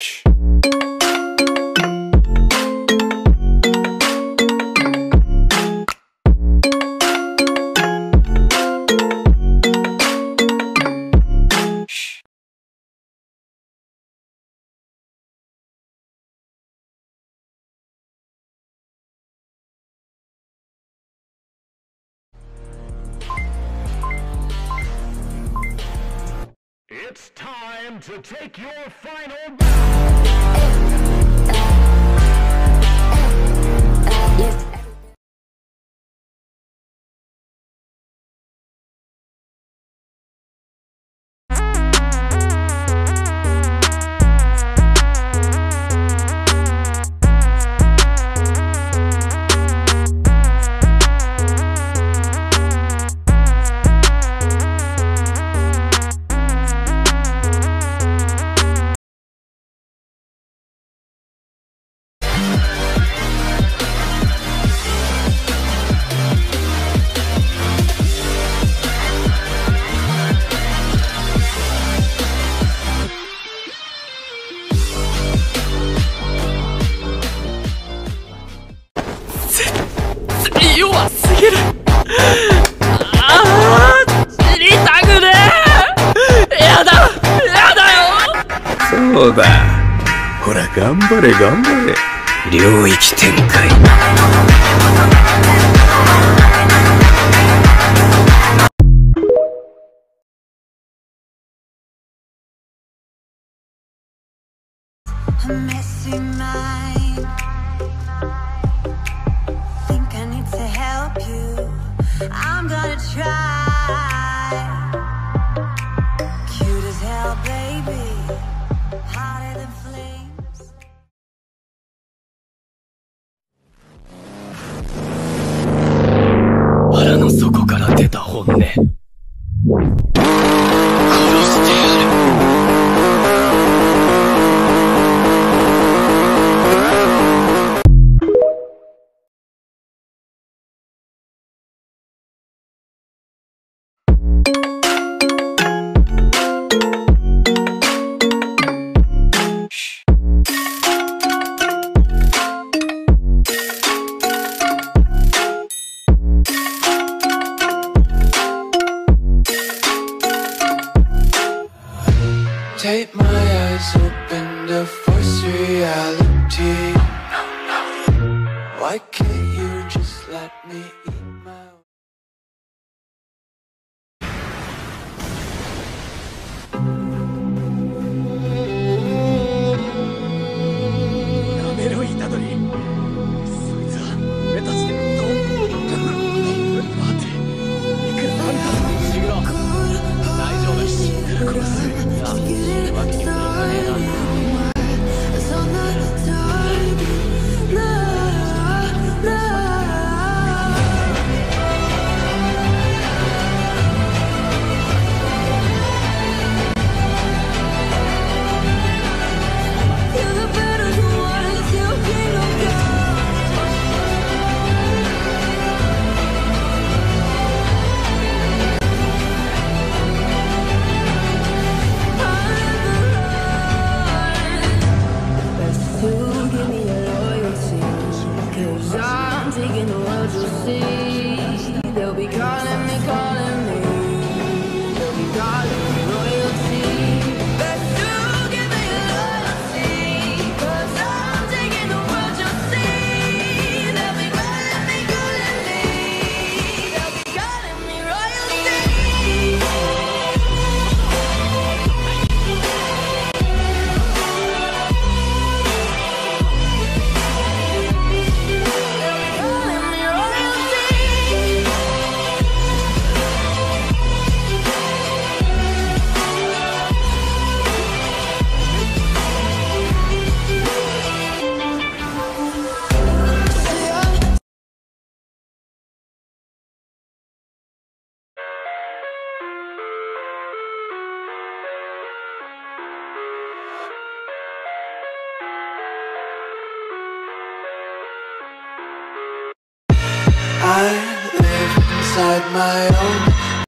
Shh. It's time to take your final bow. だ。ほら頑張れ頑張れ。領域展開。Try. hotter than flame. Keep my eyes open to force reality. Why can't you just let me? seeking the world you see. I live inside my own